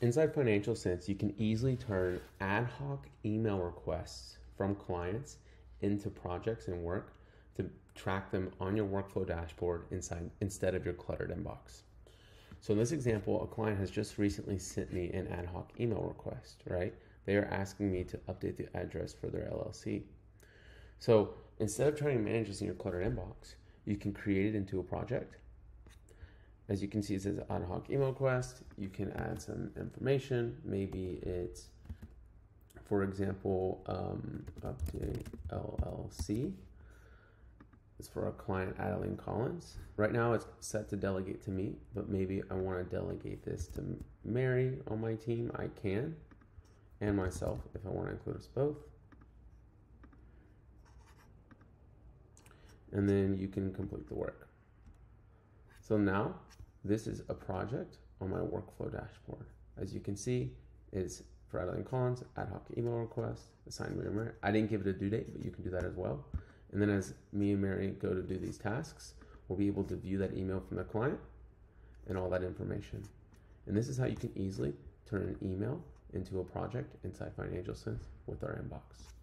Inside Financial Cents, you can easily turn ad hoc email requests from clients into projects and work to track them on your workflow dashboard inside instead of your cluttered inbox. So in this example, a client has just recently sent me an ad hoc email request, right? They are asking me to update the address for their LLC. So instead of trying to manage this in your cluttered inbox, you can create it into a project. As you can see, it says ad hoc email request. You can add some information. Maybe it's, for example, um, update LLC. It's for a client, Adeline Collins. Right now it's set to delegate to me, but maybe I want to delegate this to Mary on my team. I can, and myself if I want to include us both. And then you can complete the work. So now this is a project on my workflow dashboard. As you can see, is for Adeline Collins, ad hoc email request, assigned me to Mary. I didn't give it a due date, but you can do that as well. And then as me and Mary go to do these tasks, we'll be able to view that email from the client and all that information. And this is how you can easily turn an email into a project inside Financial Cents with our inbox.